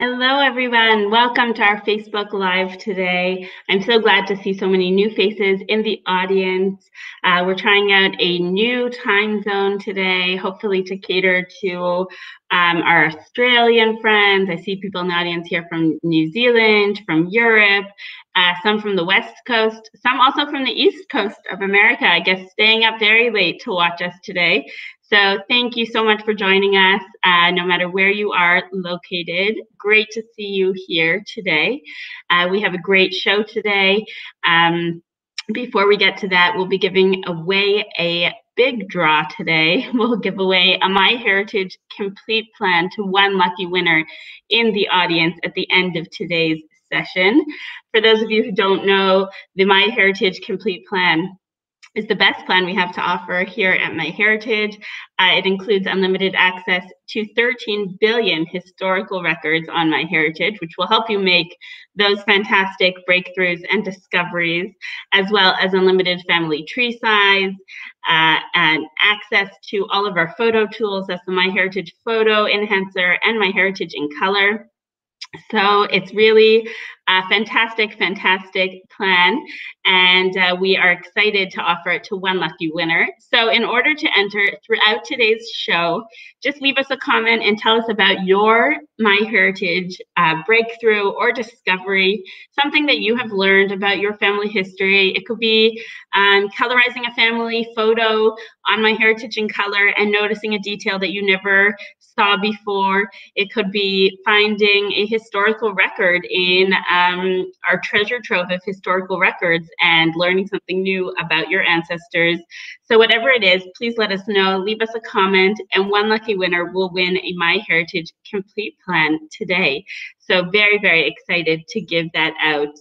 Hello, everyone. Welcome to our Facebook Live today. I'm so glad to see so many new faces in the audience. Uh, we're trying out a new time zone today, hopefully to cater to um, our Australian friends. I see people in the audience here from New Zealand, from Europe, uh, some from the West Coast, some also from the East Coast of America, I guess staying up very late to watch us today. So thank you so much for joining us, uh, no matter where you are located. Great to see you here today. Uh, we have a great show today. Um, before we get to that, we'll be giving away a big draw today. We'll give away a MyHeritage complete plan to one lucky winner in the audience at the end of today's session. For those of you who don't know, the MyHeritage complete plan is the best plan we have to offer here at MyHeritage. Uh, it includes unlimited access to 13 billion historical records on MyHeritage, which will help you make those fantastic breakthroughs and discoveries, as well as unlimited family tree size uh, and access to all of our photo tools. That's the MyHeritage Photo Enhancer and MyHeritage in Color. So it's really a fantastic, fantastic plan, and uh, we are excited to offer it to one lucky winner. So, in order to enter throughout today's show, just leave us a comment and tell us about your MyHeritage uh, breakthrough or discovery, something that you have learned about your family history. It could be um, colorizing a family photo on MyHeritage in color and noticing a detail that you never saw before. It could be finding a historical record in um, our treasure trove of historical records and learning something new about your ancestors. So whatever it is, please let us know. Leave us a comment, and one lucky winner will win a MyHeritage Complete Plan today. So very, very excited to give that out.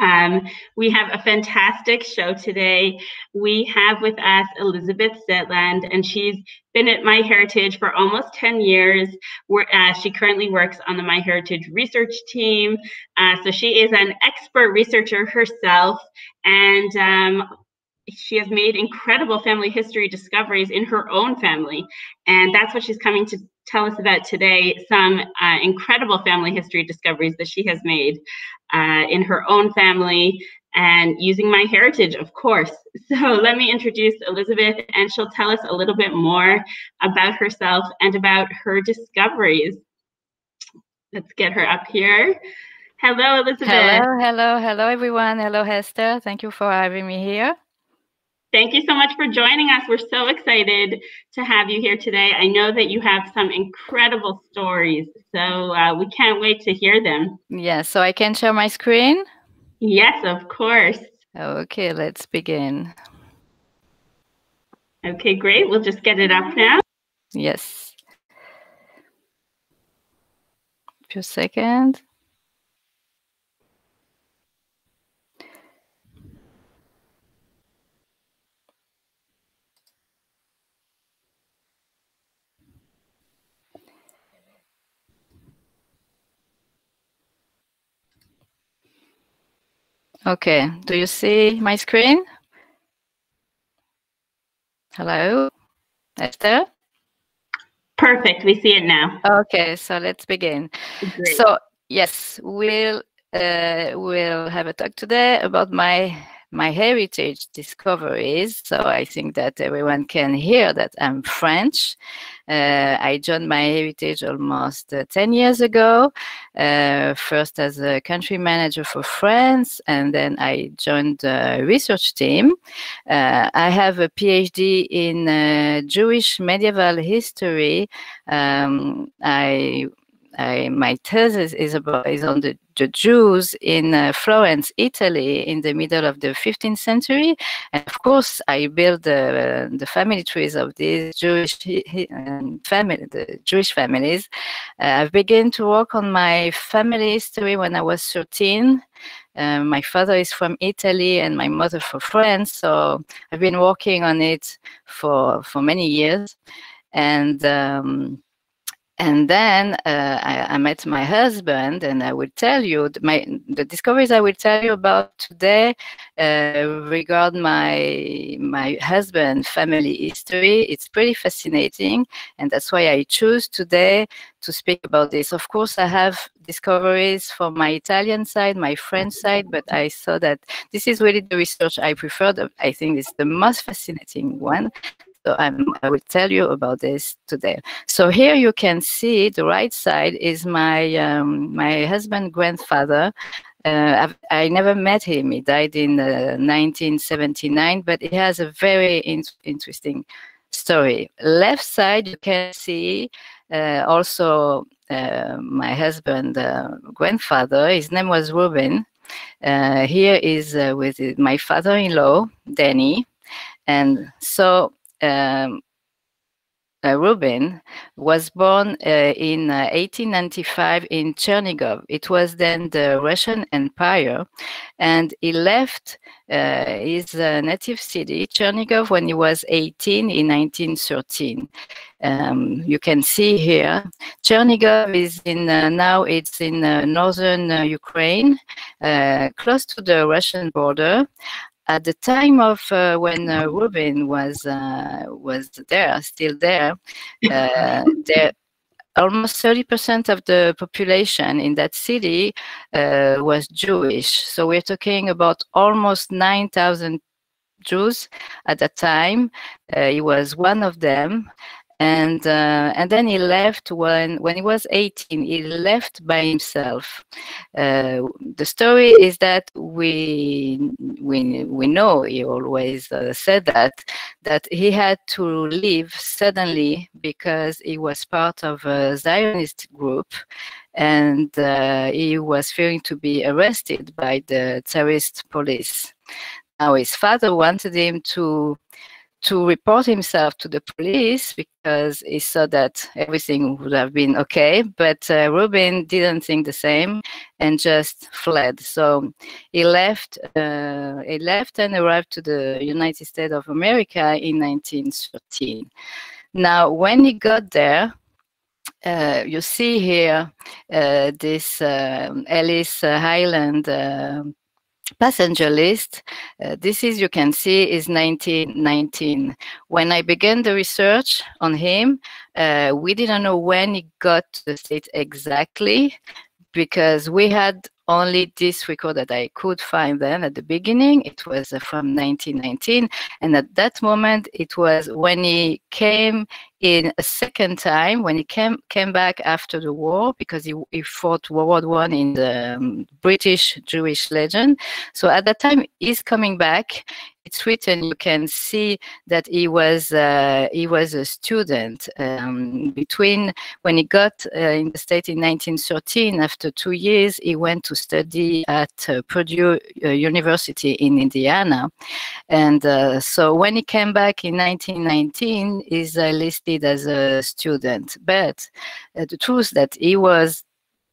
Um, we have a fantastic show today. We have with us Elisabeth Zetland, and she's been at MyHeritage for almost 10 years. Uh, she currently works on the MyHeritage research team. Uh, so she is an expert researcher herself, and um, she has made incredible family history discoveries in her own family. And that's what she's coming to tell us about today some uh, incredible family history discoveries that she has made uh, in her own family and using MyHeritage, of course. So let me introduce Elisabeth, and she'll tell us a little bit more about herself and about her discoveries. Let's get her up here. Hello, Elisabeth. Hello, hello, hello, everyone. Hello, Esther. Thank you for having me here. Thank you so much for joining us. We're so excited to have you here today. I know that you have some incredible stories, so uh, we can't wait to hear them. Yeah, so I can share my screen? Yes, of course. Okay, let's begin. Okay, great. We'll just get it up now. Yes. Just A few Okay, do you see my screen? Hello, Esther? Perfect, we see it now. Okay, so let's begin. Great. So yes, we'll uh, we'll have a talk today about my MyHeritage discoveries. So I think that everyone can hear that I'm French. Uh, I joined MyHeritage almost uh, 10 years ago, uh, first as a country manager for France, and then I joined the research team. Uh, I have a PhD in uh, Jewish medieval history. Um, I I, my thesis is about is on the, the Jews in uh, Florence, Italy, in the middle of the 15th century, and of course I built uh, the family trees of these Jewish um, family, the Jewish families. Uh, I began to work on my family history when I was 13. Uh, my father is from Italy and my mother from France, so I've been working on it for for many years, and. Um, and then uh, I, I, met my husband, and I will tell you my the discoveries I will tell you about today uh, regard my my husband family history. It's pretty fascinating, and that's why I choose today to speak about this. Of course, I have discoveries from my Italian side, my French side, but I saw that this is really the research I prefer. I think it's the most fascinating one. I'm, I will tell you about this today. So here you can see the right side is my um, my husband grandfather. Uh, i never met him. He died in uh, 1979, but he has a very in interesting story. Left side you can see uh, also uh, my husband uh, grandfather. His name was Ruben. Here is with my father-in-law, Danny. And so um, uh, Rubin was born uh, in uh, 1895 in Chernigov. It was then the Russian Empire, and he left uh, his uh, native city, Chernigov, when he was 18 in 1913. Um, you can see here, Chernigov is in uh, now it's in northern Ukraine, close to the Russian border at the time of uh, when uh, Rubin was uh, was there, still there, uh, there almost 30% of the population in that city uh, was Jewish. So we're talking about almost 9,000 Jews at that time. Uh, he was one of them and uh, and then he left when when he was 18 he left by himself. Uh, the story is that we we we know he always uh, said that that he had to leave suddenly because he was part of a zionist group and uh, he was fearing to be arrested by the tsarist police. Now his father wanted him to to report himself to the police because he saw that everything would have been okay. But uh, Rubin didn't think the same and just fled. So he left. Uh, he left and arrived to the United States of America in 1913. Now, when he got there, uh, you see here uh, this um, Ellis Island uh, passenger list. Uh, this is, you can see, is 1919. When I began the research on him, uh, we didn't know when he got to the States exactly because we had only this record that I could find then at the beginning. It was uh, from 1919. And at that moment, it was when he came in a second time, when he came, came back after the war, because he, he fought World War One in the um, British Jewish Legion. So at that time, he's coming back it's written, you can see that he was uh, he was a student um, between when he got uh, in the state in 1913. After two years, he went to study at uh, Purdue uh, University in Indiana, and uh, so when he came back in 1919, he's uh, listed as a student. But the truth that he was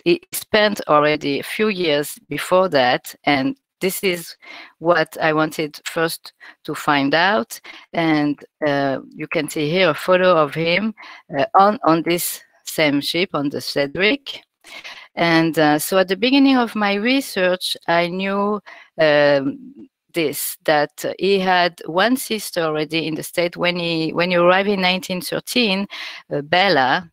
he spent already a few years before that and this is what I wanted first to find out. And uh, you can see here a photo of him uh, on, on this same ship, on the Cedric. And uh, so at the beginning of my research, I knew um, this, that he had one sister already in the state when he, when he arrived in 1913, uh, Bella,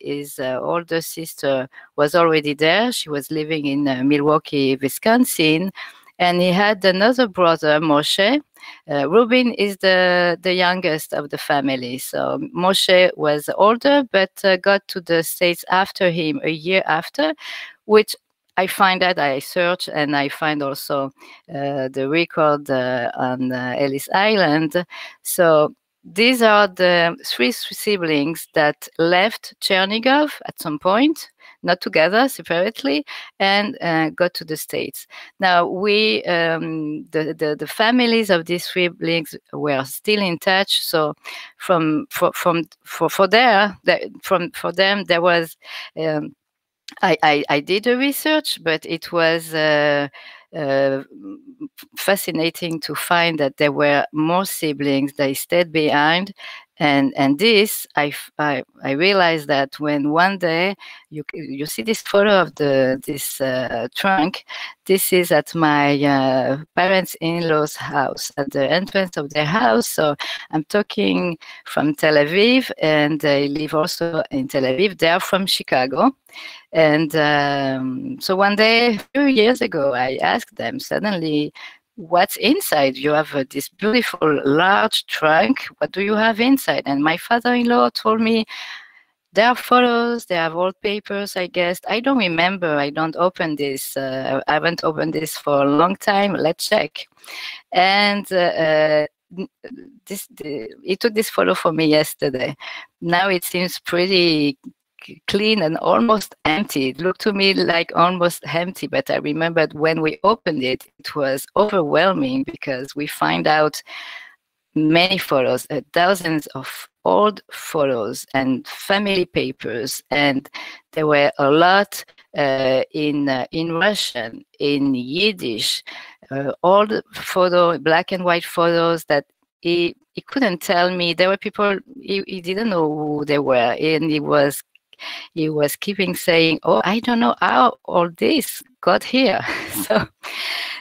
his uh, older sister was already there. She was living in uh, Milwaukee, Wisconsin. And he had another brother, Moshe. Uh, Rubin is the, the youngest of the family. So Moshe was older, but uh, got to the States after him, a year after, which I find that I search and I find also uh, the record uh, on uh, Ellis Island. So these are the three siblings that left Chernigov at some point, not together, separately, and uh, got to the States. Now, we, um, the, the, the, families of these three siblings were still in touch. So, from for, from for, for there, from for them, there was. Um, I, I, I, did a research, but it was uh, Uh, fascinating to find that there were more siblings. They stayed behind and and this I, I, I realized that when one day you you see this photo of the this uh, trunk this is at my uh, parents in-laws house at the entrance of their house. So i'm talking from tel aviv and they live also in tel aviv. They are from chicago. And um, so one day a few years ago i asked them suddenly what's inside? You have uh, this beautiful large trunk. What do you have inside? And my father-in-law told me, there are photos, there are old papers, I guess. I don't remember. I don't open this. Uh, I haven't opened this for a long time. Let's check. And uh, uh this, the, he took this photo for me yesterday. Now it seems pretty clean and almost empty. It looked to me like almost empty, but I remembered when we opened it, it was overwhelming because we find out many photos, uh, dozens of old photos and family papers, and there were a lot uh, in uh, in Russian, in Yiddish, uh, old photo, black and white photos that he he couldn't tell me. There were people he, he didn't know who they were, and he was he was keeping saying, "Oh, I don't know how all this got here." so,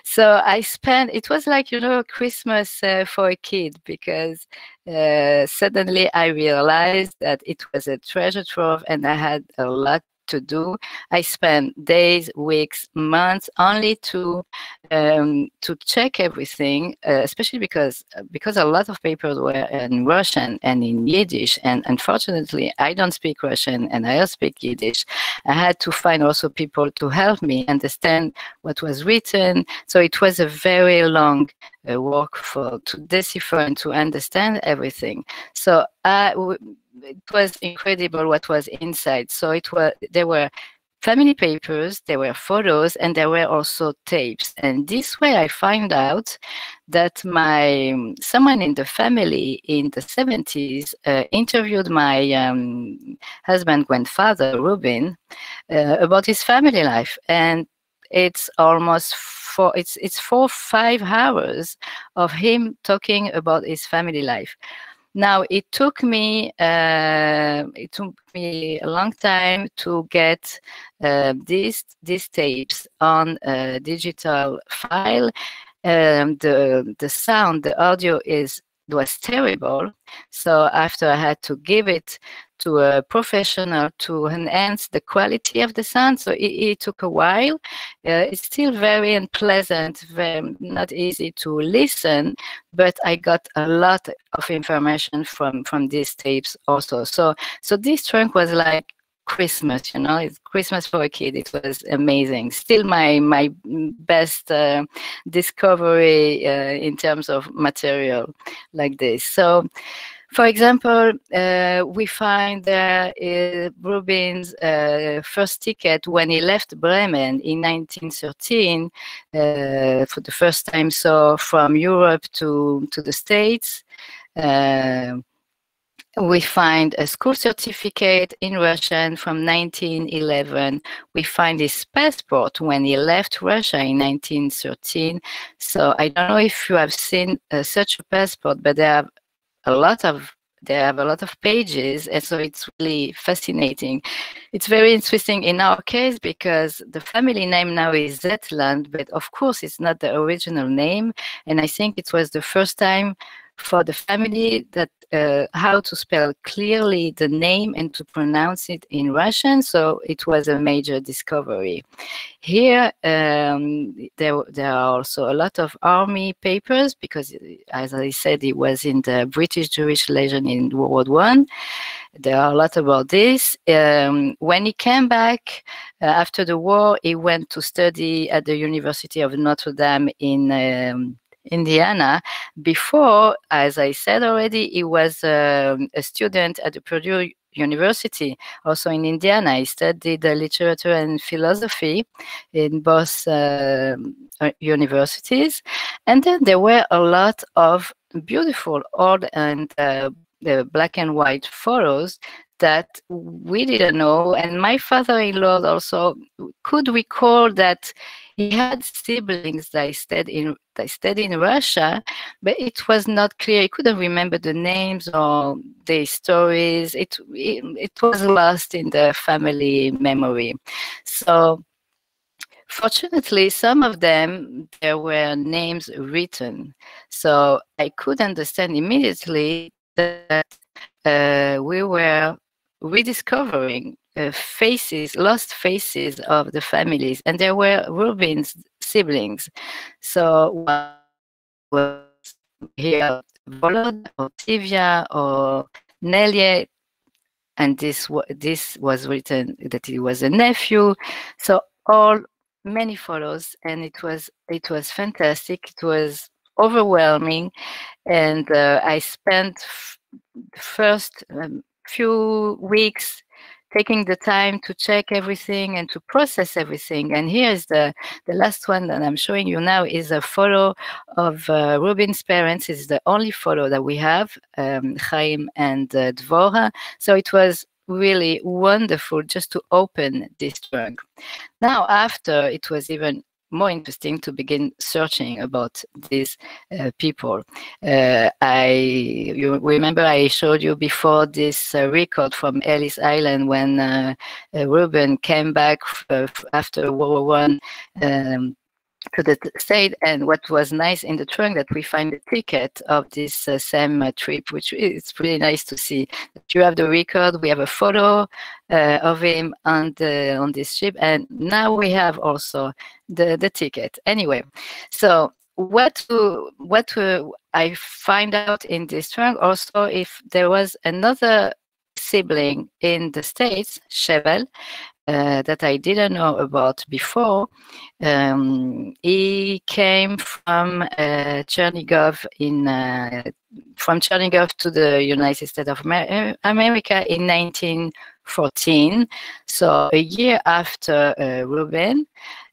so I spent. It was like you know Christmas uh, for a kid because uh, suddenly I realized that it was a treasure trove, and I had a lot to do. I spent days, weeks, months only to um, to check everything, uh, especially because because a lot of papers were in Russian and in Yiddish, and unfortunately I don't speak Russian and I don't speak Yiddish. I had to find also people to help me understand what was written. So it was a very long uh, work for to decipher and to understand everything. So I it was incredible what was inside. So it was there were family papers, there were photos, and there were also tapes. And this way, I find out that my someone in the family in the 70s uh, interviewed my um, husband grandfather Rubin uh, about his family life, and it's almost four it's it's four five hours of him talking about his family life now it took me uh, it took me a long time to get uh, these these tapes on a digital file. Um, the the sound, the audio is was terrible. So after I had to give it to a professional to enhance the quality of the sound. So it, it took a while. Uh, it's still very unpleasant, very not easy to listen, but I got a lot of information from from these tapes also. So so this trunk was like Christmas, you know, it's Christmas for a kid. It was amazing. Still my my best uh, discovery uh, in terms of material like this. So for example, uh, we find there uh, Rubin's uh, first ticket when he left Bremen in 1913 uh, for the first time, so from Europe to, to the States. We find a school certificate in Russian from 1911. We find his passport when he left Russia in 1913. So I don't know if you have seen uh, such a passport, but there are a lot of they have a lot of pages and so it's really fascinating it's very interesting in our case because the family name now is zetland but of course it's not the original name and i think it was the first time for the family that uh, how to spell clearly the name and to pronounce it in Russian. So it was a major discovery. Here, um, there, there are also a lot of army papers because, as I said, it was in the British Jewish Legion in World War One. There are a lot about this. Um, when he came back uh, after the war, he went to study at the University of Notre Dame in um, Indiana. Before, as I said already, he was um, a student at the Purdue University, also in Indiana. He studied uh, literature and philosophy in both uh, universities. And then there were a lot of beautiful old and uh, black and white photos that we didn't know. And my father in law also could recall that he had siblings that stayed in that stayed in Russia, but it was not clear. He couldn't remember the names or the stories. It, it it was lost in the family memory. So Fortunately, some of them, there were names written. So I could understand immediately that uh, we were rediscovering uh, faces, lost faces of the families, and there were Rubin's siblings. So was here Volod or Tivia or Nelia, and this this was written that he was a nephew. So all many photos, and it was it was fantastic. It was overwhelming, and uh, I spent first um, few weeks taking the time to check everything and to process everything. And here is the, the last one that I'm showing you now is a photo of uh, Rubin's parents. It's the only photo that we have, um, Chaim and uh, Dvora. So it was really wonderful just to open this trunk. Now, after it was even more interesting to begin searching about these uh, people. Uh, I you remember I showed you before this uh, record from Ellis Island when uh, uh, Ruben came back after World War One. Um, to the state and what was nice in the trunk that we find the ticket of this uh, same uh, trip which is really nice to see you have the record we have a photo uh, of him on the on this ship and now we have also the the ticket. Anyway so what what to, I find out in this trunk also if there was another sibling in the States, Shevel, uh, that I didn't know about before. Um, he came from uh, Chernigov in uh, from Chernigov to the United States of Amer America in 1914, so a year after uh, Ruben.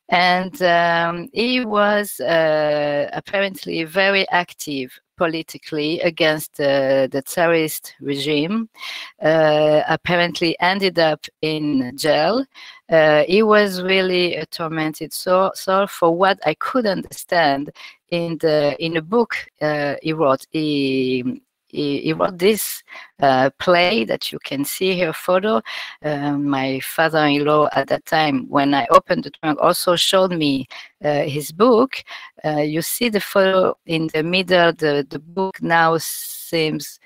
And um, he was uh, apparently very active politically against uh, the Tsarist regime, uh, apparently ended up in jail. Uh, he was really a tormented soul, soul for what I could understand in the in a book uh, he wrote. He he, wrote this uh, play that you can see here photo. Uh, my father-in-law at that time, when I opened the trunk, also showed me uh, his book. Uh, you see the photo in the middle. The, the book now seems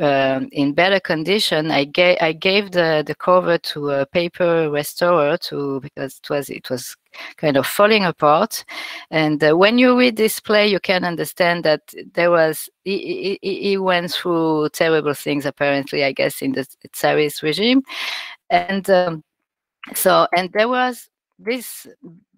um, in better condition. I gave I gave the the cover to a paper restorer to because it was it was kind of falling apart. And uh, when you read this play, you can understand that there was he, he, he, went through terrible things apparently, I guess, in the Tsarist regime, and um, so and there was this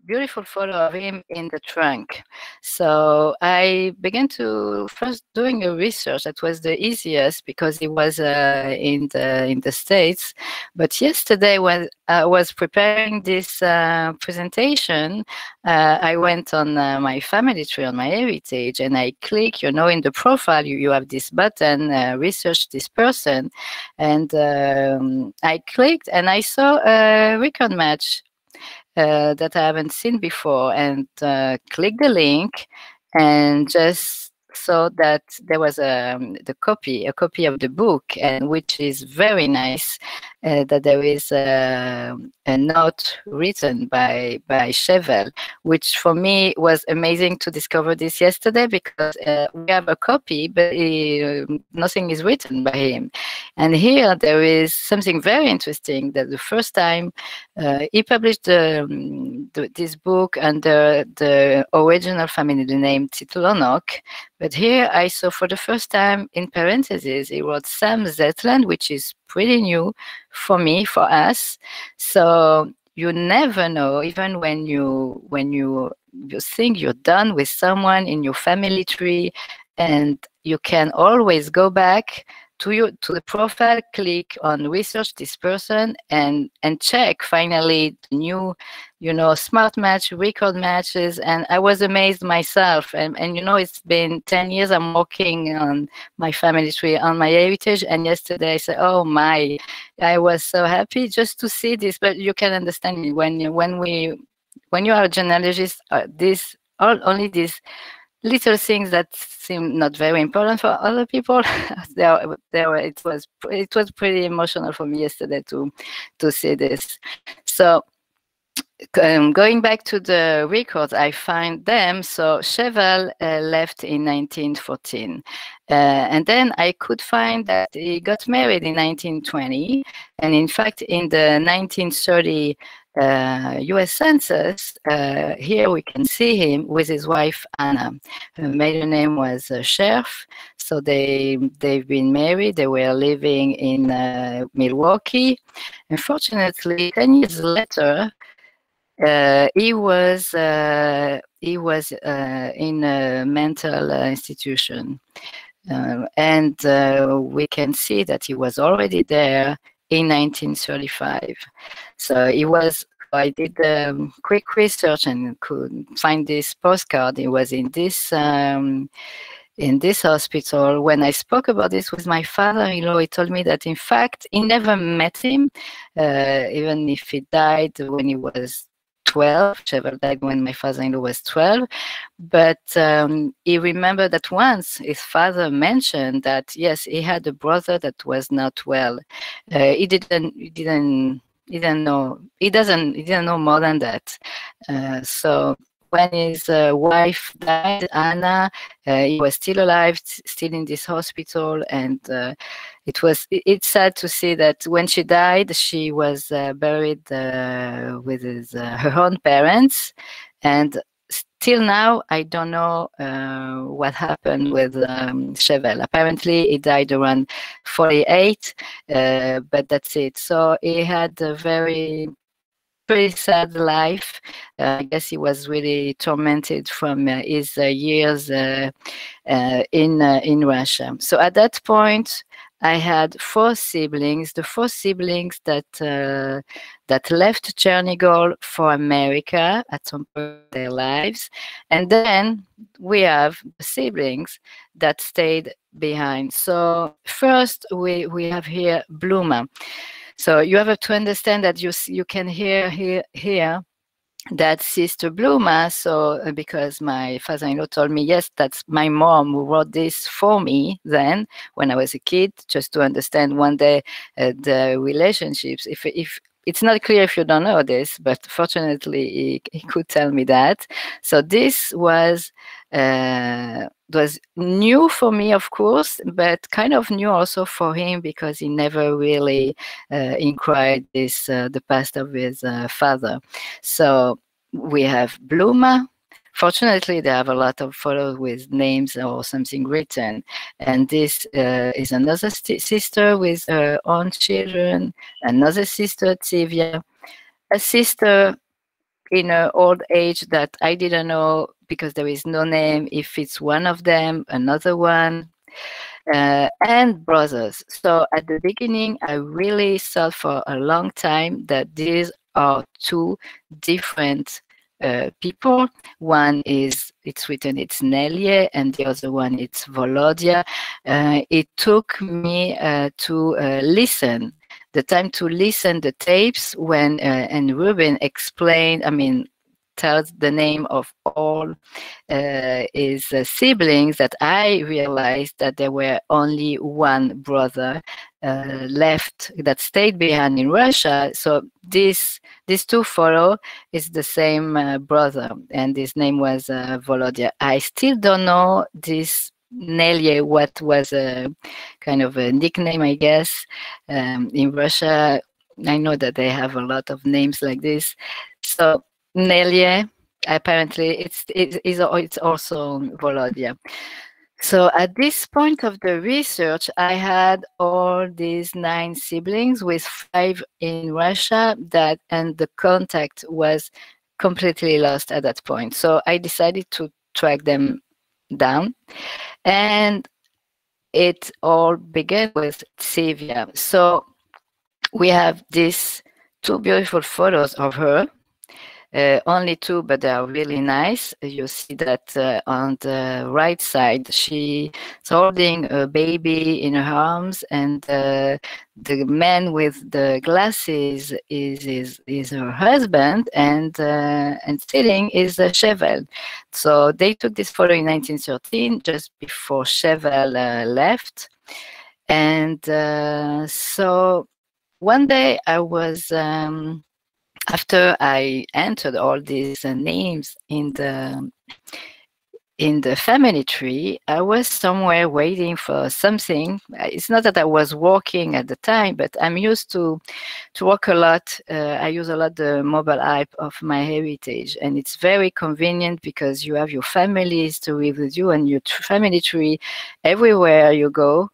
beautiful photo of him in the trunk. So I began to first doing a research that was the easiest because it was uh, in the in the states. But yesterday when I was preparing this uh, presentation, uh, I went on uh, my family tree on MyHeritage and I click. You know, in the profile you, you have this button, uh, research this person, and um, I clicked and I saw a record match uh, that I haven't seen before and uh, click the link and just saw that there was a um, the copy a copy of the book and which is very nice uh, that there is a, a, note written by by Shevel, which for me was amazing to discover this yesterday because uh, we have a copy, but he, uh, nothing is written by him. And here there is something very interesting that the first time uh, he published um, the, this book under the original family name Titulonok, but here I saw for the first time in parentheses he wrote Sam Zetland, which is pretty new for me, for us. So you never know, even when you when you you think you're done with someone in your family tree, and you can always go back to your to the profile, click on research this person and and check finally new, you know, smart match, record matches. And I was amazed myself. And and you know, it's been 10 years I'm working on my family tree, on MyHeritage. And yesterday I said, Oh my, I was so happy just to see this. But you can understand when when we when you are a genealogist, uh, this all, only these little things that seem not very important for other people. there, there, it was it was pretty emotional for me yesterday to to see this. So um, going back to the records, I find them. So Cheval uh, left in 1914. Uh, and then I could find that he got married in 1920. And in fact, in the 1930 uh, US Census, uh, here we can see him with his wife Anna. Her maiden name was uh. So they, they've been married. They were living in uh, Milwaukee. Unfortunately, 10 years later, uh, he was uh, he was uh, in a mental institution, and we can see that he was already there in 1935. So it was. I did um, quick research and could find this postcard. It was in this um, in this hospital. When I spoke about this with my father-in-law, he told me that in fact he never met him, uh, even if he died when he was 12. Cheval died when my father-in-law was 12. But um, he remembered that once his father mentioned that, yes, he had a brother that was not well. Uh, he didn't, he didn't, he didn't know, he doesn't, he didn't know more than that. Uh, so when his uh, wife died, Anna, uh, he was still alive, still in this hospital, and uh, it was it's sad to see that when she died, she was uh, buried uh, with his, uh, her own parents, and till now I don't know what happened with um, Cheval. Apparently, he died around 48, but that's it. So he had a very pretty sad life. Uh, I guess he was really tormented from uh, his uh, years uh, uh, in uh, in Russia. So at that point, I had four siblings. The four siblings that that left Chernigov for America at some point in their lives, and then we have siblings that stayed behind. So first, we we have here Bluma. So you have to understand that you you can hear here that Sister Bluma. So uh, because my father-in-law told me, yes, that's my mom who wrote this for me then when I was a kid, just to understand one day uh, the relationships. If if it's not clear if you don't know this, but fortunately he, he could tell me that. So this was uh, was new for me, of course, but kind of new also for him because he never really uh, inquired this uh, the past of his uh, father. So we have Bluma, Fortunately, they have a lot of photos with names or something written. And this uh, is another sister with her own children, another sister, Tivia, a sister in her old age that I didn't know because there is no name if it's one of them, another one. Uh, and brothers. So at the beginning, I really thought for a long time that these are two different uh, people. One is it's written it's Nelie, and the other one it's Volodya. Uh, it took me uh, to uh, listen the time to listen the tapes when uh, and Ruben explained. I mean, tells the name of all uh, his uh, siblings that I realized that there were only one brother uh, left that stayed behind in Russia. So this these two follow is the same uh, brother, and his name was uh, Volodya. I still don't know this Nelie, what was a kind of a nickname, I guess, um, in Russia. I know that they have a lot of names like this. So Nelie, apparently it's it's it's also Volodya. So at this point of the research, I had all these nine siblings with five in Russia that and the contact was completely lost at that point. So I decided to track them down and it all began with Tivia. So we have these two beautiful photos of her uh, only two, but they are really nice. You see that uh, on the right side, she's holding a baby in her arms, and uh, the man with the glasses is is, is her husband, and uh, and sitting is uh, Cheval. So they took this photo in 1913, just before Cheval uh, left, and uh, so one day I was. Um, after I entered all these uh, names in the in the family tree, I was somewhere waiting for something. It's not that I was walking at the time, but I'm used to to work a lot. Uh, I use a lot the mobile app of MyHeritage, and it's very convenient because you have your families to with you and your family tree everywhere you go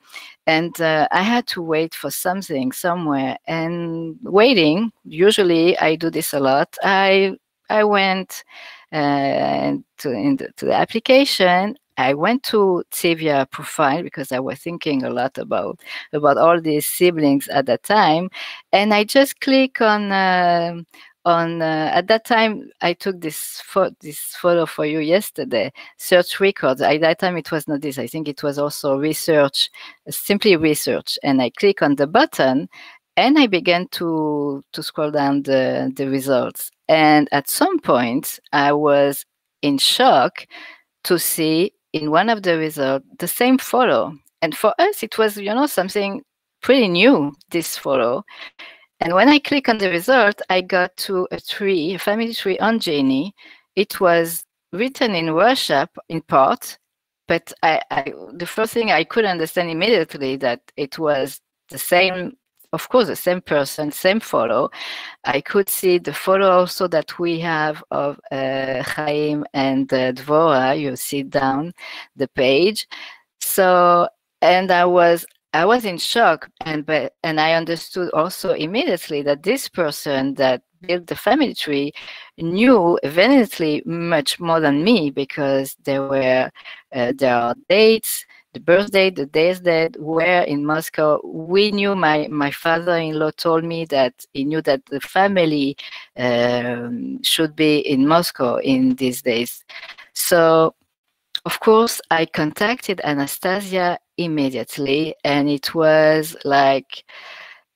and uh, I had to wait for something somewhere. And waiting, usually I do this a lot. I I went uh, to the, to the application. I went to Tsivia profile because I was thinking a lot about about all these siblings at that time, and I just click on uh, on uh, at that time i took this photo this photo for you yesterday search records. At that time it was not this. I think it was also research simply research. And i click on the button and i began to to scroll down the the results. And at some point i was in shock to see in one of the results the same photo. And for us it was you know something pretty new this photo and when I click on the result, I got to a tree, a family tree on Geni. It was written in Russia in part, but I, I, the first thing I could understand immediately that it was the same, of course, the same person, same photo. I could see the photo also that we have of uh, Chaim and uh, Dvora. You see down the page. So, and I was I was in shock, and but and I understood also immediately that this person that built the family tree knew evidently much more than me because there were uh, there are dates, the birthday, the days that were in Moscow. We knew my my father-in-law told me that he knew that the family um, should be in Moscow in these days. So of course, I contacted Anastasia immediately, and it was like,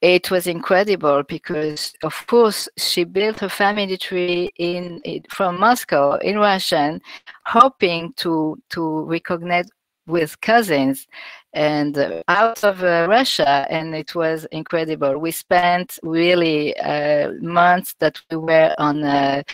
it was incredible because, of course, she built her family tree in, from Moscow in Russian, hoping to to recognize with cousins and uh, out of uh, Russia, and it was incredible. We spent really uh, months that we were on a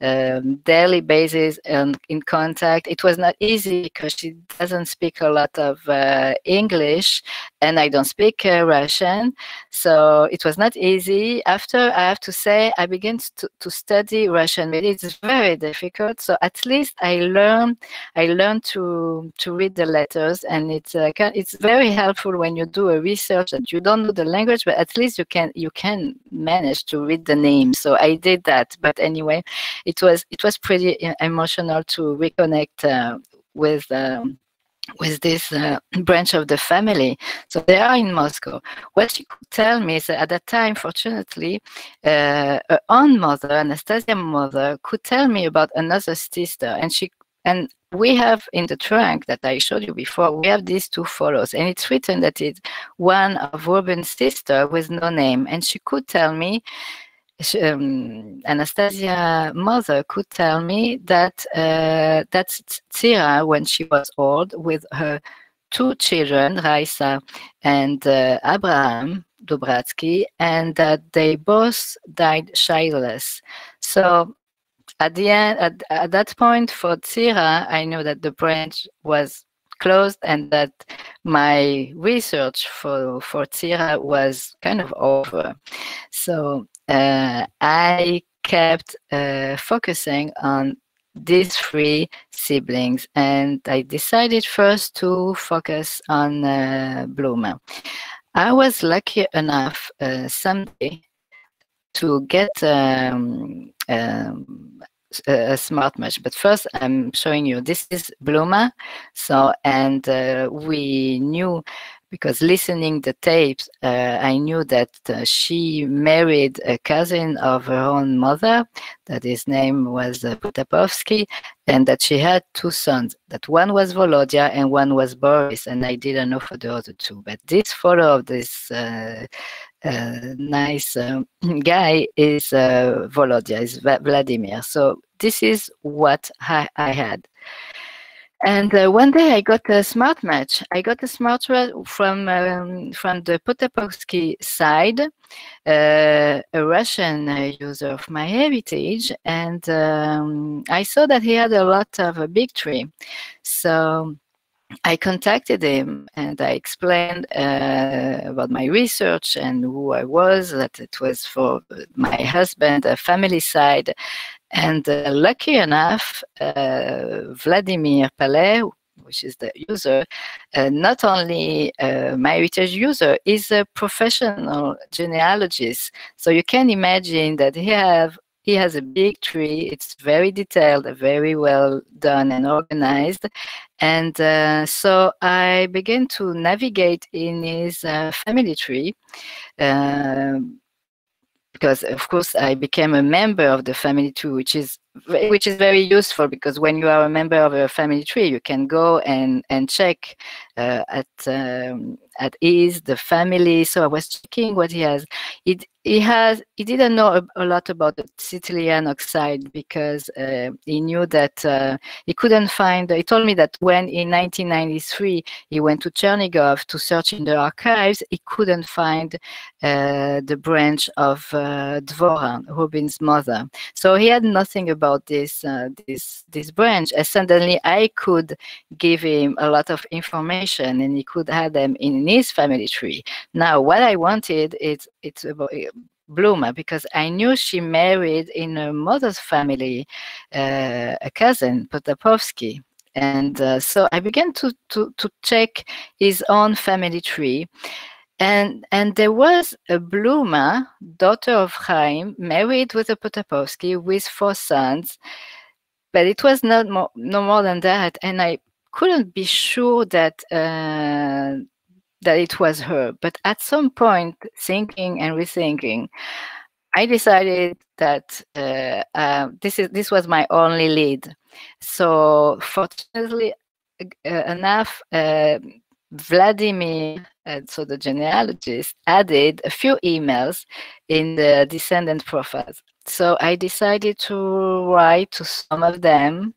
um, daily basis and in contact. It was not easy because she doesn't speak a lot of uh, English, and I don't speak uh, Russian, so it was not easy. After I have to say, I began to, to study Russian, but it's very difficult. So at least I learned, I learned to to read the letters, and it's uh, it's it's very helpful when you do a research that you don't know the language, but at least you can you can manage to read the name. So I did that. But anyway, it was it was pretty uh, emotional to reconnect uh, with. Um, with this uh, branch of the family. So they are in Moscow. What she could tell me is that at that time, fortunately, uh, her own mother, Anastasia mother, could tell me about another sister, and she and we have in the trunk that I showed you before, we have these two photos, and it's written that it's one of Ruben's sister with no name. And she could tell me, she, um, Anastasia mother could tell me that uh, that's Tsira when she was old with her two children, Raisa and uh, Abraham Dobratsky, and that they both died childless. So at the end, at, at that point for Tira, I knew that the branch was closed and that my research for, for Tira was kind of over. So uh, I kept uh, focusing on these three siblings and I decided first to focus on uh, Bluma. I was lucky enough uh, someday to get um, um, a smart match. But first, I'm showing you this is Bluma. So, and uh, we knew because listening the tapes, uh, I knew that uh, she married a cousin of her own mother, that his name was uh, Potapovsky, and that she had two sons, that one was Volodya and one was Boris, and I didn't know for the other two. But this photo of this uh, nice um, guy is uh, Volodya, is Vladimir. So this is what I, I had. And uh, one day I got a smart match. I got a smart from um, from the Potapovsky side, uh, a Russian uh, user of MyHeritage, and um, I saw that he had a lot of a big tree. So I contacted him and I explained uh, about my research and who I was, that it was for my husband, a family side, and uh, lucky enough, uh, Vladimir Palais, which is the user, uh, not only a MyHeritage user, is a professional genealogist. So you can imagine that he have he has a big tree. It's very detailed, very well done and organized. And uh, so I began to navigate in his uh, family tree. Uh, because of course I became a member of the family tree, which is which is very useful because when you are a member of a family tree, you can go and and check uh, at um, at ease the family. So I was checking what he has. It he has he didn't know a, lot about the Tsitlionok side because uh, he knew that uh, he couldn't find. He told me that when in 1993 he went to Chernigov to search in the archives, he couldn't find uh, the branch of uh, Dvora, Rubin's mother. So he had nothing about this uh, this this branch. And suddenly I could give him a lot of information, and he could have them in his family tree. Now, what I wanted is it's about Bluma because I knew she married in her mother's family uh, a cousin, Potapovsky. And uh, so I began to, to, to check his own family tree. And, and there was a Bluma, daughter of Chaim, married with a Potapovsky with four sons. But it was not more, no more than that. And I couldn't be sure that uh, that it was her. But at some point, thinking and rethinking, I decided that uh, uh, this is this was my only lead. So fortunately uh, enough, uh, Vladimir, so the genealogist, added a few emails in the descendant profiles. So I decided to write to some of them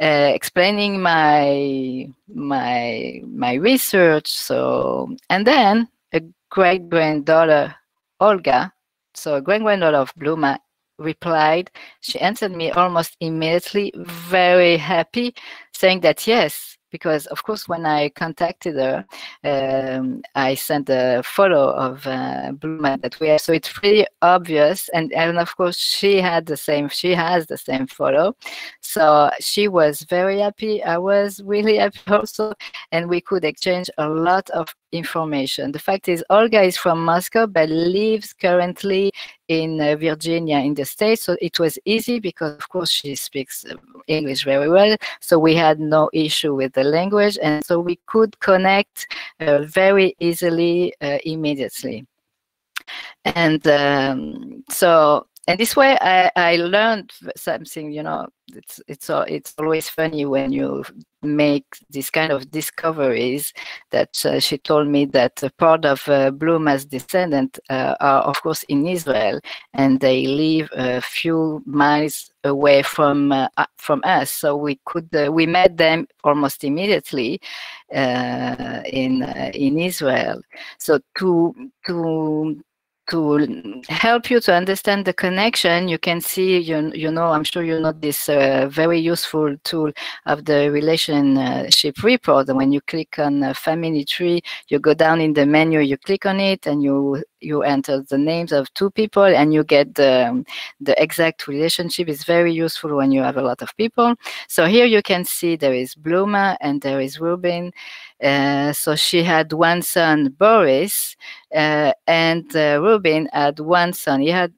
uh, explaining my my my research. So and then a great granddaughter, Olga, so a great granddaughter of Bluma, replied. She answered me almost immediately, very happy, saying that yes, because of course when I contacted her, um, I sent a photo of uh, that we have. So it's pretty obvious, and and of course she had the same. She has the same photo, so she was very happy. I was really happy also, and we could exchange a lot of information. The fact is, Olga is from Moscow but lives currently in uh, Virginia in the States. So it was easy because, of course, she speaks uh, English very well. So we had no issue with the language. And so we could connect uh, very easily uh, immediately. And um, so and this way I, I learned something you know it's it's it's always funny when you make this kind of discoveries that uh, she told me that part of uh, descendant uh, are of course in Israel and they live a few miles away from uh, from us. So we could uh, we met them almost immediately uh, in in Israel. So to to to help you to understand the connection, you can see, you, you know, I'm sure you know this uh, very useful tool of the relationship report. When you click on family tree, you go down in the menu, you click on it and you you enter the names of two people and you get the, the exact relationship. It's very useful when you have a lot of people. So here you can see there is Bluma and there is Rubin. Uh, so she had one son, Boris, uh, and uh, Rubin had one son. He had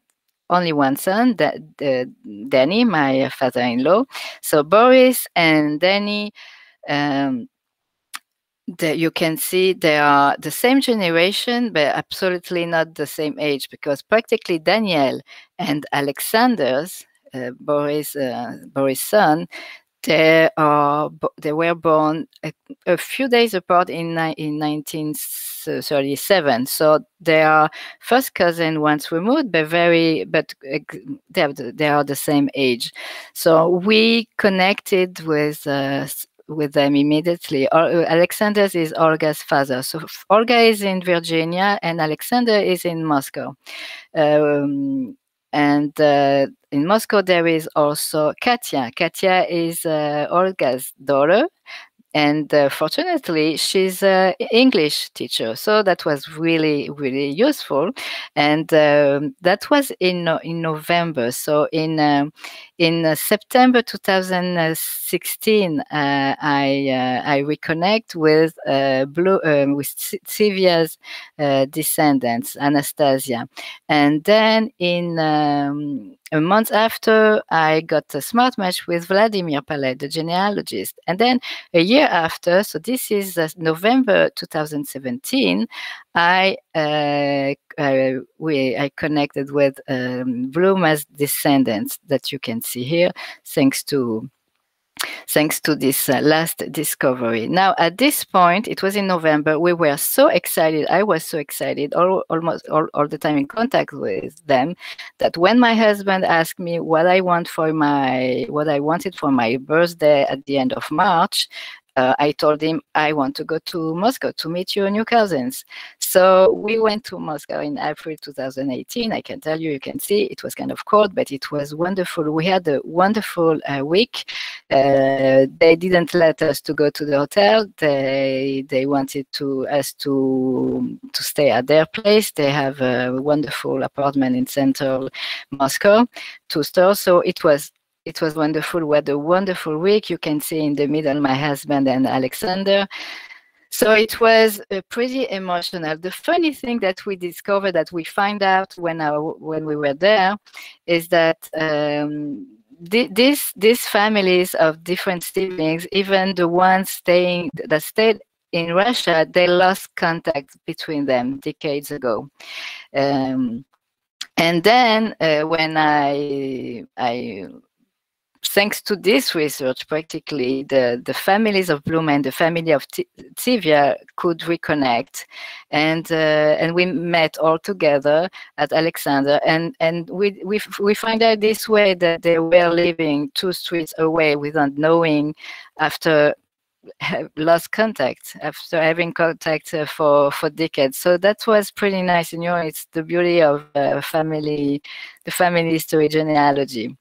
only one son, uh, Danny, my father-in-law. So Boris and Danny um, that you can see they are the same generation, but absolutely not the same age because practically Daniel and Alexander's uh, Boris uh, Boris' son, they are they were born a, a few days apart in in 1937. So they are first cousin once removed, but very but uh, they have the, they are the same age. So we connected with. Uh, with them immediately. Uh, Alexander is Olga's father. So Olga is in Virginia and Alexander is in Moscow. Um, and uh, in Moscow, there is also Katya. Katya is uh, Olga's daughter, and uh, fortunately she's an english teacher so that was really really useful. And um, that was in in november. So in um, in uh, september 2016 uh, i uh, i reconnect with uh, blue um, with uh, descendants anastasia. And then in um, a month after, I got a smart match with Vladimir Paley, the genealogist. And then a year after, so this is uh, November 2017, I uh, uh, we I connected with um, Bluma's descendants that you can see here, thanks to thanks to this uh, last discovery. Now, at this point, it was in November, we were so excited. I was so excited, all, almost all, all the time in contact with them, that when my husband asked me what I want for my what I wanted for my birthday at the end of March, uh, I told him I want to go to Moscow to meet your new cousins. So we went to Moscow in April 2018. I can tell you, you can see it was kind of cold, but it was wonderful. We had a wonderful uh, week. Uh, they didn't let us to go to the hotel. They they wanted to us to to stay at their place. They have a wonderful apartment in central Moscow, two stores. So it was it was wonderful. We had a wonderful week. You can see in the middle my husband and Alexander. So it was uh, pretty emotional. The funny thing that we discovered that we find out when our, when we were there is that um, these these families of different siblings, even the ones staying that stayed in Russia, they lost contact between them decades ago. Um, and then uh, when I I thanks to this research, practically the, the families of Bluma and the family of Tsivia could reconnect, and uh, and we met all together at Alexander, and and we we we find out this way that they were living two streets away without knowing after have lost contact after having contact uh, for for decades so that was pretty nice you know it's the beauty of uh, family the family history genealogy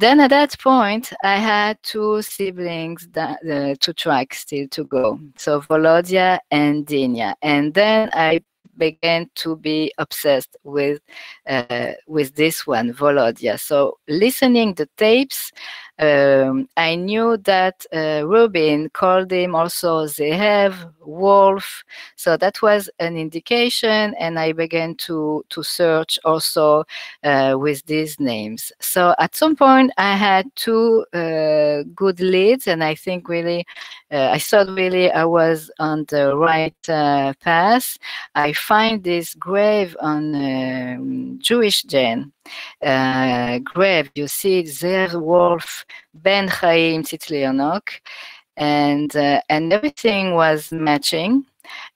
then at that point, I had two siblings that, uh, to track still to go. So Volodya and Dinya. And then I began to be obsessed with uh, with this one, Volodya. So listening the tapes, um, I knew that uh, Rubin called him also Zehev, Wolf. So that was an indication, and I began to to search also uh, with these names. So at some point, I had two uh, good leads, and I think really, uh, I thought really I was on the right uh, path. I find this grave on um, Jewish uh, grave. You see Zev Wolf, Ben Chaim, Tzitlianok, and uh, and everything was matching.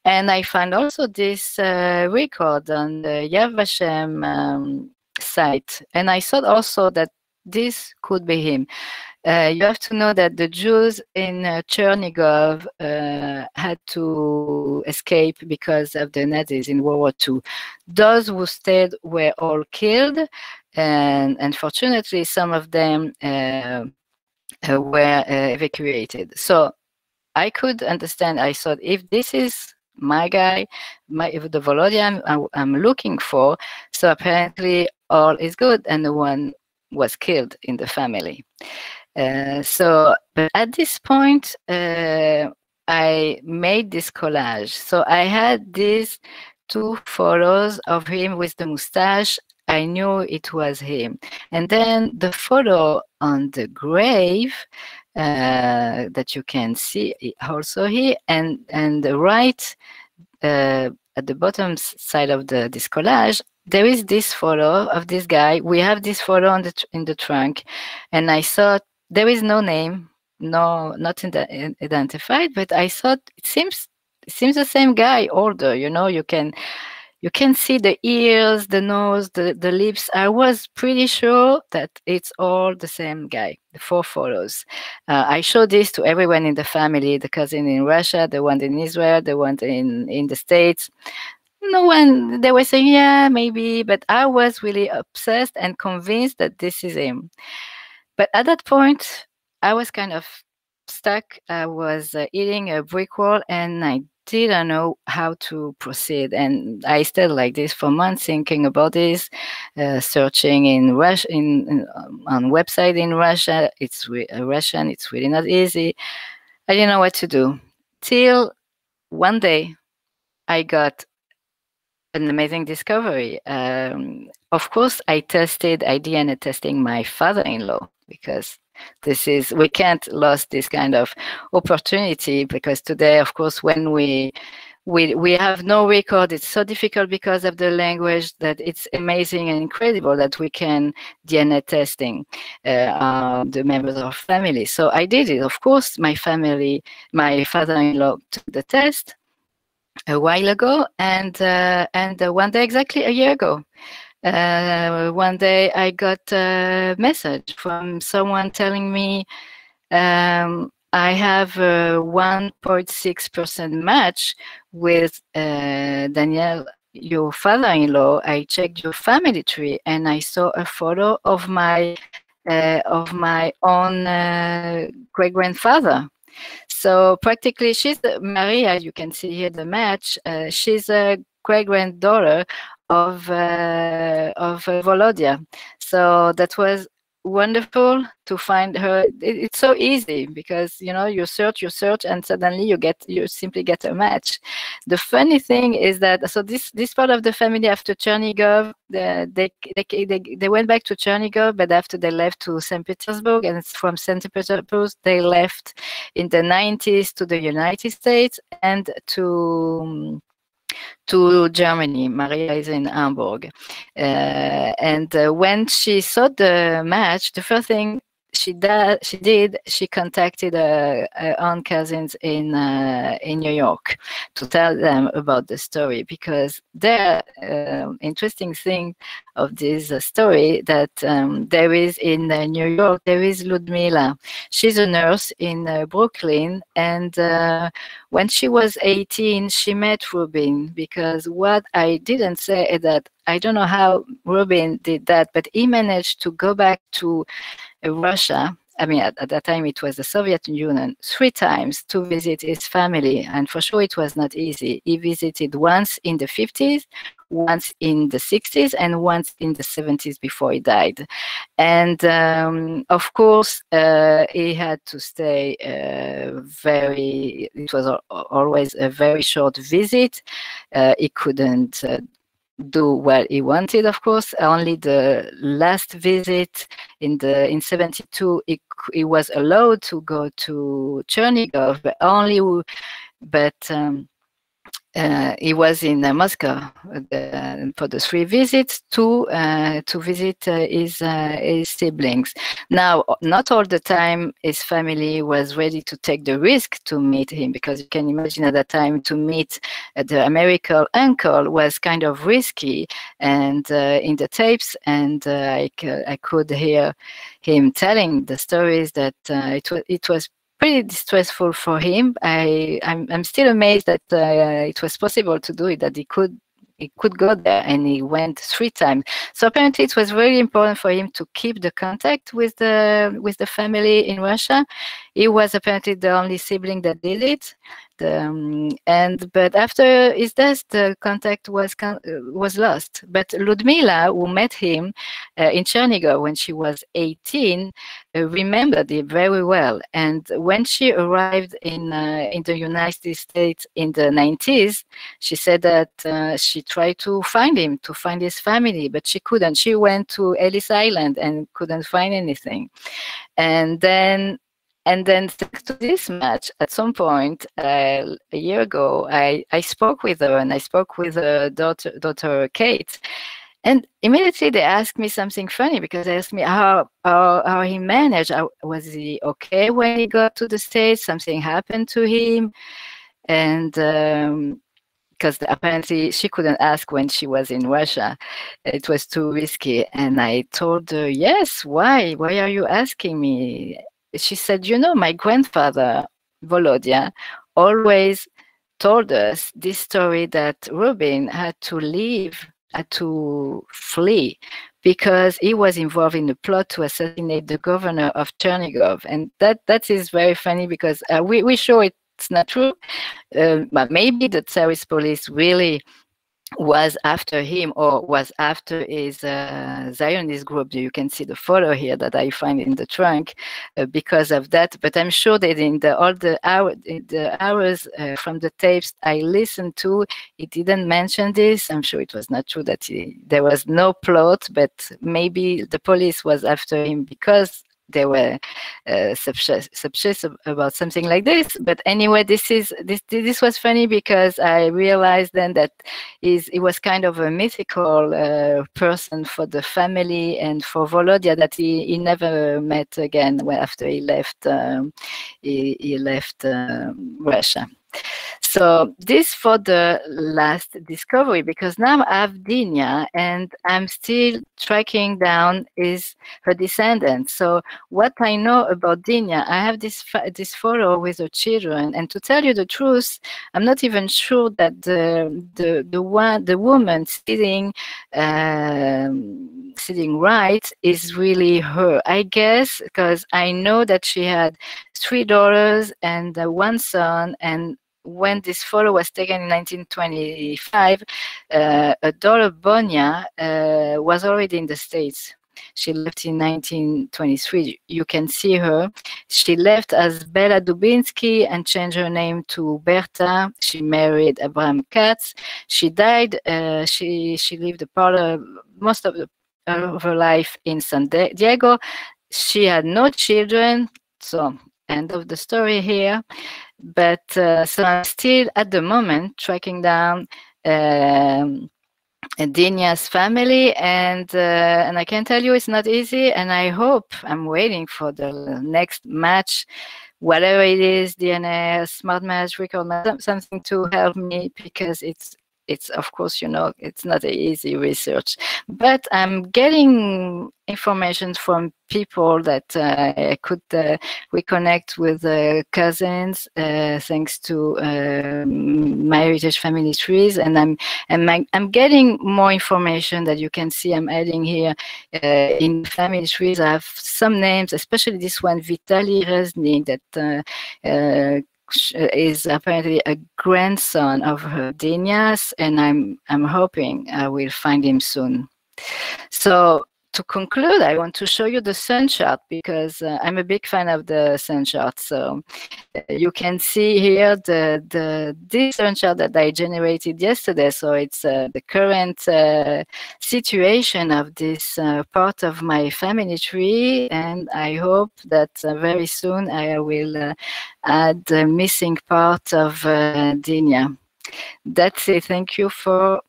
And I found also this uh, record on the Yad Vashem um, site, and I thought also that this could be him. Uh, you have to know that the Jews in uh, Chernigov uh, had to escape because of the Nazis in World War II. Those who stayed were all killed, and unfortunately, some of them uh, uh, were uh, evacuated. So I could understand. I thought if this is my guy, my the Volodya I'm, I'm looking for, so apparently all is good, and no one was killed in the family. Uh, so at this point, uh, I made this collage. So I had these two photos of him with the mustache. I knew it was him. And then the photo on the grave, uh, that you can see also here, and and the right uh, at the bottom side of the this collage, there is this photo of this guy. We have this photo the in the trunk, and I thought there is no name, no not identified, but I thought it seems it seems the same guy, older. You know, you can you can see the ears, the nose, the, the lips. I was pretty sure that it's all the same guy, the four photos. Uh, I showed this to everyone in the family, the cousin in Russia, the one in Israel, the one in, in the States. No one, they were saying, yeah, maybe, but I was really obsessed and convinced that this is him. But at that point, I was kind of stuck. I was uh, eating a brick wall and I didn't know how to proceed. And I stayed like this for months thinking about this, uh, searching in Russia, in, in um, on website in Russia. It's re- uh, Russian. It's really not easy. I didn't know what to do. Till one day, I got an amazing discovery. Um, of course, I tested, I DNA testing my father-in-law because this is we can't lose this kind of opportunity because today of course when we we we have no record it's so difficult because of the language that it's amazing and incredible that we can dna testing uh, um, the members of family. So i did it. Of course my family my father-in-law took the test a while ago and uh, and uh, one day exactly a year ago uh, one day I got a message from someone telling me um, I have a 1.6% match with uh, Daniel, your father-in-law. I checked your family tree and I saw a photo of my uh, of my own uh, great grandfather. So practically, she's the, Maria. You can see here the match. Uh, she's a great granddaughter of uh, of uh, Volodya. So that was wonderful to find her. it's so easy because you know you search, you search, and suddenly you get you simply get a match. The funny thing is that so this this part of the family after Chernigov, they they they, they went back to Chernigov, but after they left to St. Petersburg, and from St. Petersburg they left in the 90s to the United States and to um, to Germany. Maria is in Hamburg. Uh, and uh, when she saw the match, the first thing she did, she did, she contacted uh, her aunt cousins in uh, in New York to tell them about the story because the uh, interesting thing of this uh, story that um, there is in uh, New York there is Ludmila. She's a nurse in uh, Brooklyn, and when she was 18, she met Rubin because what I didn't say is that I don't know how Rubin did that, but he managed to go back to Russia. I mean, at, at, that time it was the Soviet Union, three times to visit his family. And for sure it was not easy. He visited once in the 50s, once in the 60s, and once in the 70s before he died. And um, of course, uh, he had to stay uh, very, it was always a very short visit. Uh, he couldn't uh, do what he wanted, of course. Only the last visit in the in 72, he, he was allowed to go to Chernigov, but only, but um, uh, he was in uh, Moscow uh, for the three visits to uh, to visit uh, his his siblings. Now, not all the time his family was ready to take the risk to meet him because you can imagine at that time to meet the American uncle was kind of risky. And in the tapes, and I, I could hear him telling the stories that it was it was pretty distressful for him. I I'm, I'm still amazed that uh, it was possible to do it. That he could he could go there and he went three times so apparently it was very important for him to keep the contact with the with the family in russia he was apparently the only sibling that did it um, and but after his death, the contact was uh, was lost. But Ludmila, who met him uh, in Chernigov when she was 18, uh, remembered it very well. And when she arrived in uh, in the United States in the 90s, she said that uh, she tried to find him, to find his family, but she couldn't. She went to Ellis Island and couldn't find anything. And then and then thanks to this match, at some point uh, a year ago, I, I spoke with her and I spoke with her daughter, daughter Kate. And immediately they asked me something funny because they asked me how, how, how he managed. Was he okay when he got to the States? Something happened to him? And um, because apparently she couldn't ask when she was in Russia. It was too risky. And I told her, Yes, why? Why are you asking me? She said, You know, my grandfather, Volodya, always told us this story that Rubin had to leave, had to flee because he was involved in a plot to assassinate the governor of Chernigov. And that, that is very funny because uh, we, we show it it's not true. Uh, but maybe the Tsarist police really was after him or was after his uh, Zionist group. You can see the photo here that I find in the trunk uh, because of that. But I'm sure that in the all the, hour, the hours uh, from the tapes I listened to, he didn't mention this. I'm sure it was not true that he, there was no plot, but maybe the police was after him because they were uh, about something like this. But anyway, this is this this was funny because I realized then that is it was kind of a mythical uh, person for the family and for Volodya that he, he never met again after he left um, he, he left um, Russia. So this for the last discovery because now I have Dinya and I'm still tracking down is her descendants. So what I know about Dinya, I have this this photo with her children, and to tell you the truth, I'm not even sure that the the the one the woman sitting um, sitting right is really her. I guess because I know that she had three daughters and uh, one son and when this photo was taken in 1925, uh, a daughter Bonya uh, was already in the States. She left in 1923. You can see her. She left as Bella Dubinsky and changed her name to Berta. She married Abraham Katz. She died. Uh, she she lived a part of most of, the, of her life in San Diego. She had no children, so end of the story here. But uh, so I'm still at the moment tracking down um, family, and uh, and I can tell you it's not easy. And I hope I'm waiting for the next match, whatever it is, DNA, smart match, record something to help me because it's it's of course you know it's not an easy research. But i'm getting information from people that uh, could uh, reconnect with uh, cousins uh, thanks to MyHeritage family trees. And i'm and i'm getting more information that you can see i'm adding here uh, in family trees. I have some names especially this one vitali Reznik that uh, is apparently a grandson of Dinya's, and I'm I'm hoping uh, I will find him soon. So to conclude, I want to show you the sun chart because uh, I'm a big fan of the sun chart. So uh, you can see here the the this sun chart that I generated yesterday. So it's uh, the current uh, situation of this uh, part of my family tree, and I hope that uh, very soon I will add the missing part of Dinya. That's it. Thank you for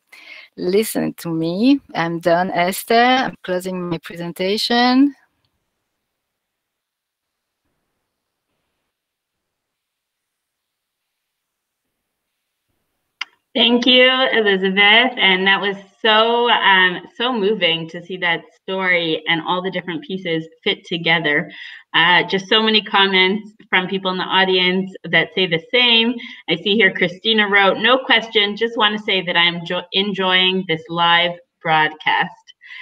listen to me. I'm done, Esther. I'm closing my presentation. Thank you, Elisabeth. And that was so um, so moving to see that story and all the different pieces fit together. Uh, just so many comments from people in the audience that say the same. I see here Christina wrote, "No question. Just want to say that I am enjoying this live broadcast."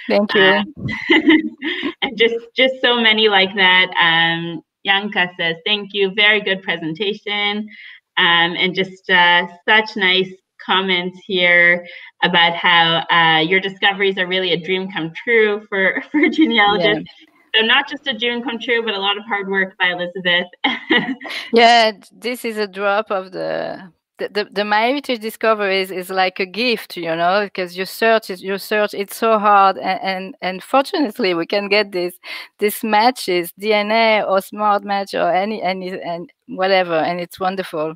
Thank you. Um, and just just so many like that. Um, Yanka says, "Thank you. Very good presentation." Um, and just uh, such nice comments here about how uh, your discoveries are really a dream come true for for genealogists. Yeah. So not just a dream come true, but a lot of hard work by Elisabeth. yeah, this is a drop of the the, the, the MyHeritage discovery is, is like a gift, you know, because you search you search it's so hard and, and and fortunately we can get this this matches DNA or smart match or any any and whatever and it's wonderful.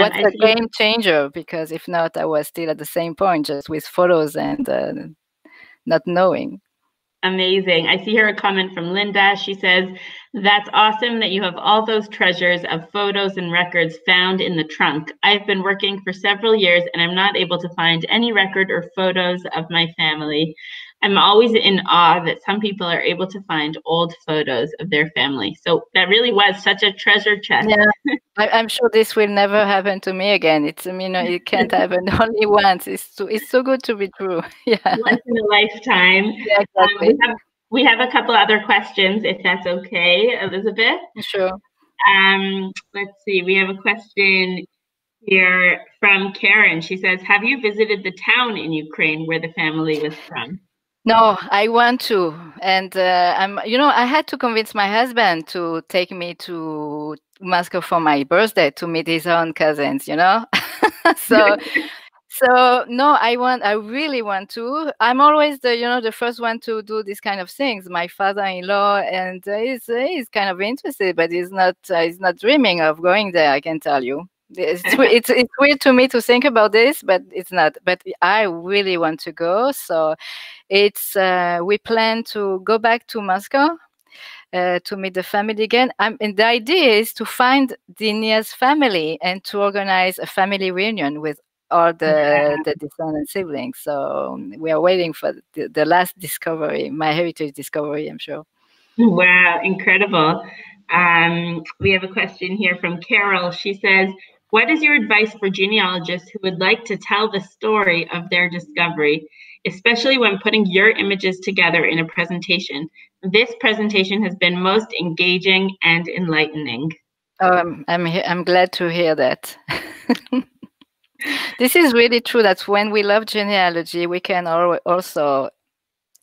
What's a game changer because if not I was still at the same point just with photos and uh, not knowing. Amazing. I see here a comment from Linda. She says, That's awesome that you have all those treasures of photos and records found in the trunk. I've been working for several years and I'm not able to find any record or photos of my family. I'm always in awe that some people are able to find old photos of their family. So that really was such a treasure chest. Yeah, I, am sure this will never happen to me again. It's you know it can't happen only once. It's so, it's so good to be true. Yeah, once in a lifetime. Yeah, exactly. Um, we, have, we have a couple other questions, if that's okay, Elisabeth. Sure. Um, let's see. We have a question here from Karen. She says, "Have you visited the town in Ukraine where the family was from?" No, I want to, and uh, I'm. You know, I had to convince my husband to take me to Moscow for my birthday to meet his own cousins. You know, so. so no i want i really want to i'm always the you know the first one to do these kind of things my father-in-law and uh, he's, he's kind of interested but he's not uh, he's not dreaming of going there i can tell you it's, it's, it's weird to me to think about this, but it's not. But I really want to go. So it's uh, we plan to go back to Moscow uh, to meet the family again. Um, and the idea is to find Dinia's family and to organize a family reunion with all the yeah. the descendant siblings. So we are waiting for the, the last discovery, MyHeritage discovery. I'm sure. Wow, incredible. Um, we have a question here from Carol. She says, what is your advice for genealogists who would like to tell the story of their discovery, especially when putting your images together in a presentation? This presentation has been most engaging and enlightening. Um, I'm I'm glad to hear that. this is really true. That when we love genealogy, we can also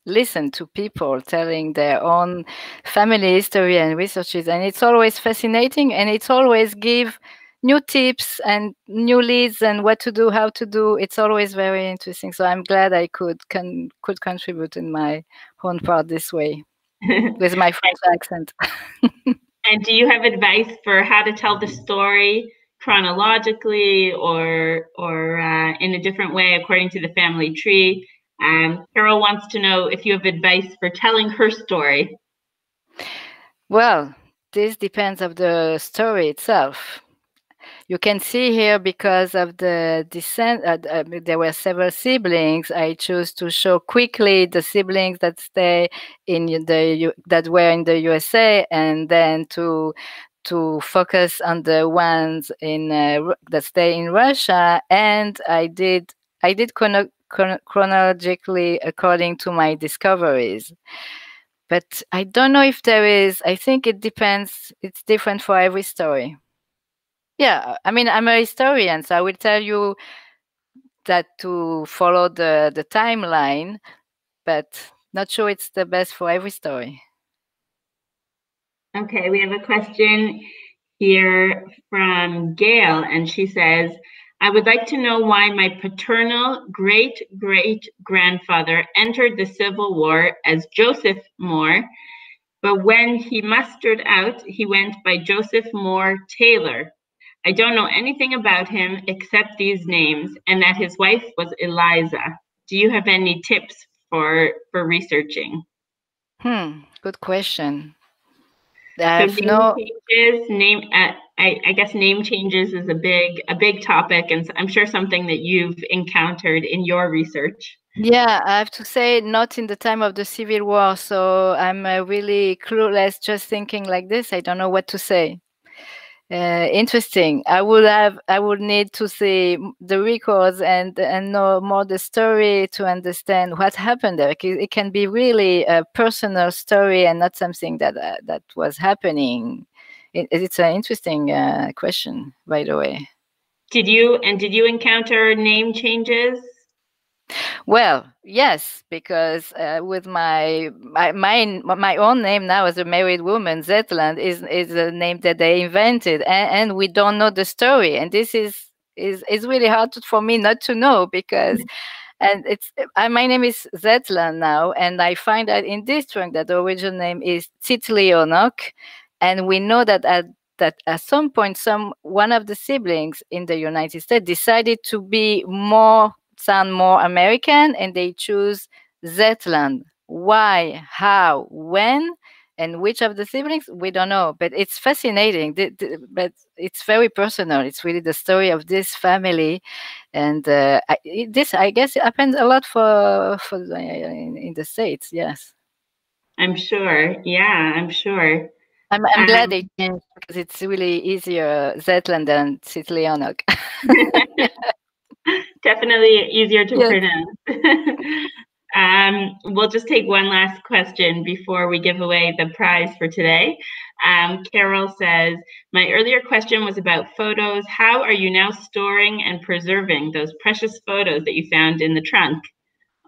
listen to people telling their own family history and researches, and it's always fascinating, and it's always give new tips and new leads and what to do, how to do. It's always very interesting. So I'm glad I could can could contribute in my own part this way with my French accent. and do you have advice for how to tell the story chronologically or or uh, in a different way according to the family tree? Um, Carol wants to know if you have advice for telling her story. Well, this depends of the story itself you can see here because of the descent, uh, uh, there were several siblings. I choose to show quickly the siblings that stay in the that were in the USA, and then to to focus on the ones in uh, that stay in Russia. And I did I did chrono chronologically according to my discoveries but I don't know if there is. I think it depends. It's different for every story. Yeah, I mean, I'm a historian, so I will tell you that to follow the the timeline, but not sure it's the best for every story. Okay, we have a question here from Gail, and she says, I would like to know why my paternal great great grandfather entered the Civil War as Joseph Moore, but when he mustered out, he went by Joseph Moore Taylor. I don't know anything about him except these names and that his wife was Eliza. Do you have any tips for for researching? Hmm, good question. I so name no... changes, name uh, I, I guess name changes is a big a big topic and I'm sure something that you've encountered in your research. Yeah, I have to say, not in the time of the Civil War. So I'm uh, really clueless just thinking like this. I don't know what to say. Uh, interesting. I would have, I would need to see the records and and know more the story to understand what happened there. It can be really a personal story and not something that uh, that was happening. It, it's an interesting uh, question, by the way. Did you and did you encounter name changes? Well, yes, because uh, with my, my my my own name now as a married woman, Zetland is is a name that they invented, and, and we don't know the story, and this is is is really hard for me not to know because. Mm-hmm. And it's uh, my name is Zetland now, and I find that in this trunk that the original name is Tsitlionok, and we know that at that at some point some one of the siblings in the United States decided to be more sound more American and they choose Zetland. Why, how, when, and which of the siblings? We don't know but it's fascinating. But it's very personal. It's really the story of this family and uh, I, this i guess it happens a lot for for the, in, in, the states yes. I'm sure. Yeah i'm sure. I'm, I'm um, glad they changed because it's really easier zetland than Tsitlionok. Definitely easier to yes. pronounce. um, we'll just take one last question before we give away the prize for today. Um, Carol says, My earlier question was about photos. How are you now storing and preserving those precious photos that you found in the trunk?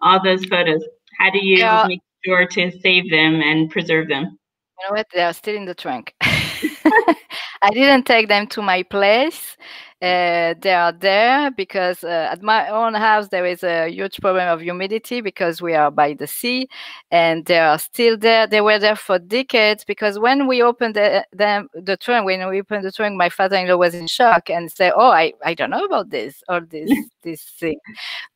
All those photos. How do you yeah. make sure to save them and preserve them? You know what? They are still in the trunk. I didn't take them to my place uh, they are there because uh, at my own house there is a huge problem of humidity because we are by the sea and they are still there. They were there for decades because when we opened the, the, the trunk when we opened the trunk my father-in-law was in shock and said oh i, I don't know about this or this this thing.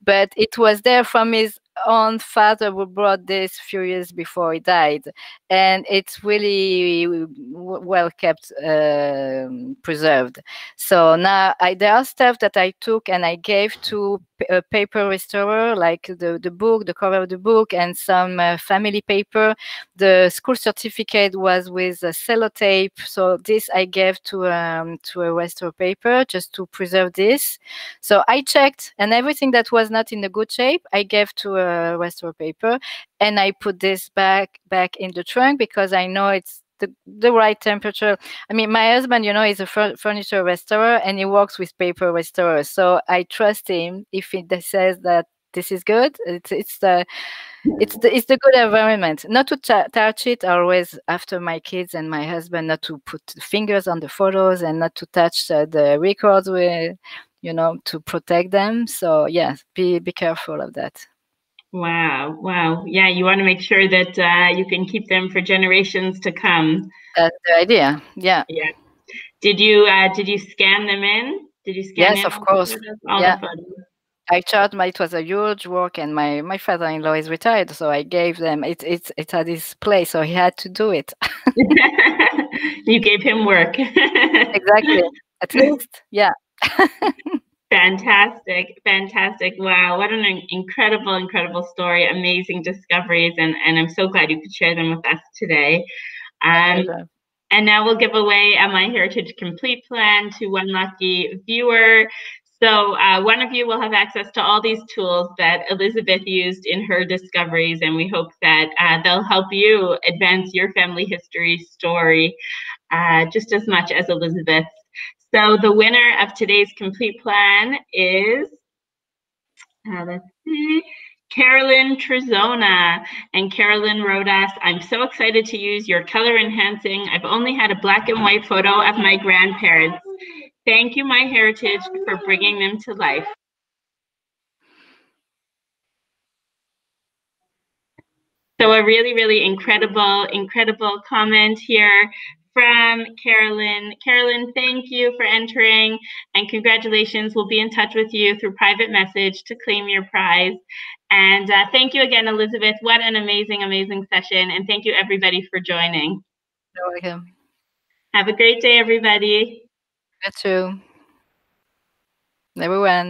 But it was there from his own father who brought this few years before he died. And it's really well kept uh, preserved. So now I, there are stuff that i took and i gave to a paper restorer like the, the book the cover of the book and some uh, family paper. The school certificate was with a sellotape so this i gave to um, to a restore paper just to preserve this. So i checked and everything that was not in a good shape i gave to a restore paper and i put this back back in the trunk because i know it's the, the right temperature. I mean, my husband, you know, is a furniture restorer and he works with paper restorers. So I trust him if he says that this is good. It's it's the it's the it's the good environment. Not to touch it. Always after my kids and my husband, not to put fingers on the photos and not to touch uh, the records with, you know, to protect them. So yes, be be careful of that. Wow, wow. Yeah, you want to make sure that uh, you can keep them for generations to come. That's the idea. Yeah. Yeah. Did you uh, did you scan them in? Did you scan them? Yes, of course. yeah. I charged my it was a huge work and my my father-in-law is retired, so I gave them it's it's it's at his place, so he had to do it. you gave him work. exactly. At least, yeah. Fantastic, fantastic. Wow, what an incredible, incredible story. Amazing discoveries. And, and I'm so glad you could share them with us today. Um, and now we'll give away a MyHeritage Complete plan to one lucky viewer. So uh, one of you will have access to all these tools that Elisabeth used in her discoveries, and we hope that uh, they'll help you advance your family history story uh, just as much as Elisabeth's. So the winner of today's complete plan is, uh, let's see, Carolyn Trezona. And Carolyn wrote us, I'm so excited to use your color enhancing. I've only had a black and white photo of my grandparents. Thank you, MyHeritage, for bringing them to life. So a really, really incredible, incredible comment here from Carolyn. Carolyn, thank you for entering and congratulations. We'll be in touch with you through private message to claim your prize. And uh, thank you again, Elisabeth. What an amazing, amazing session. And thank you, everybody, for joining. You're welcome. Have a great day, everybody. You too. Everyone.